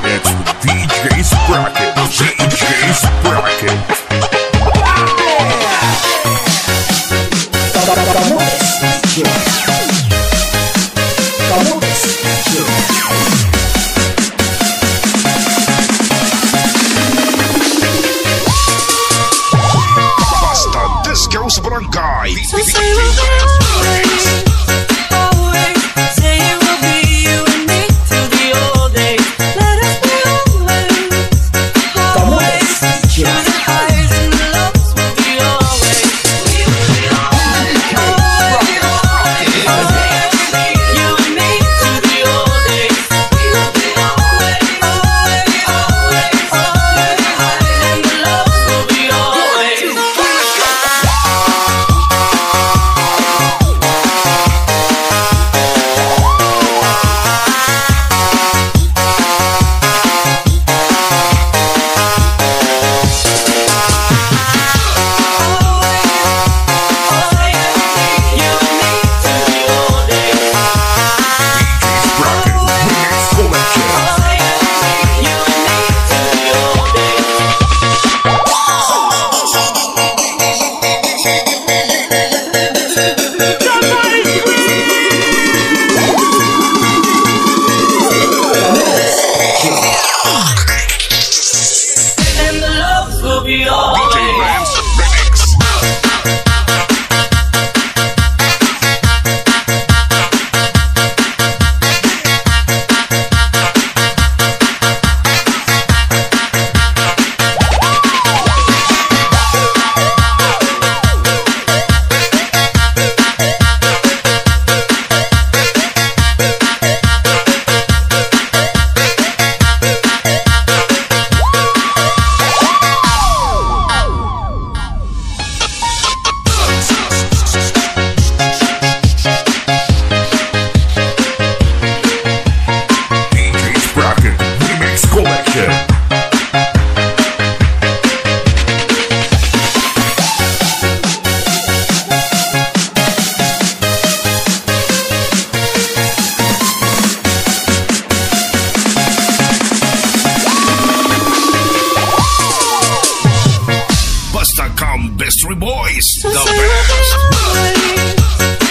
It's Backstreet Boys, the best.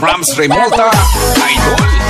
Rams remonta a Idol.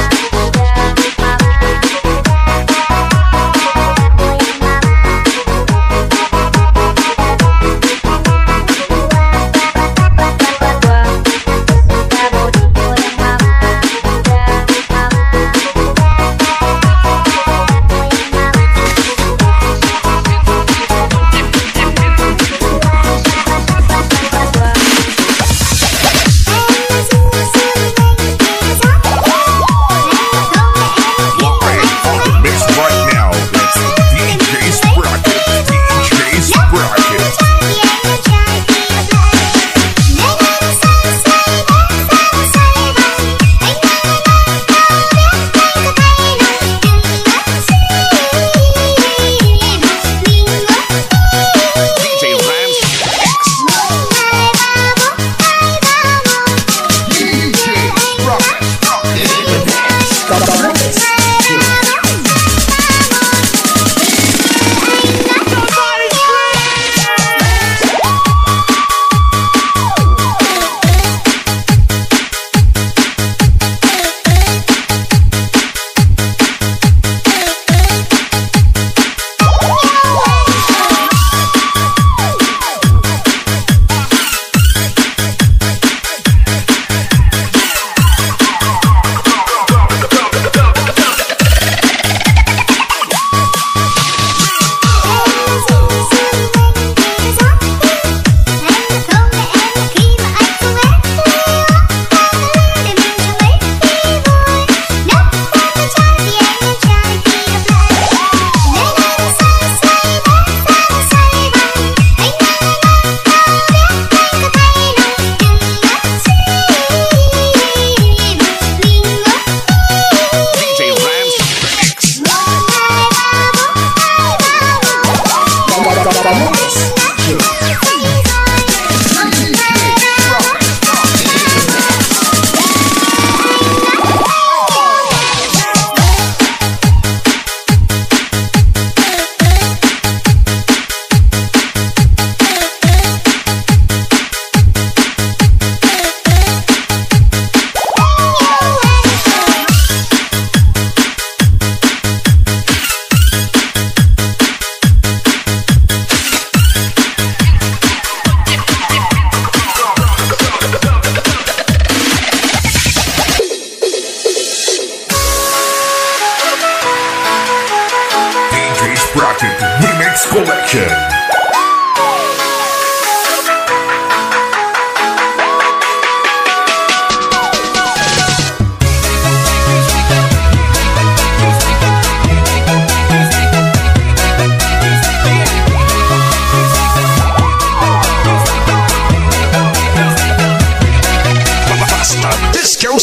Collection.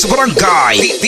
Basta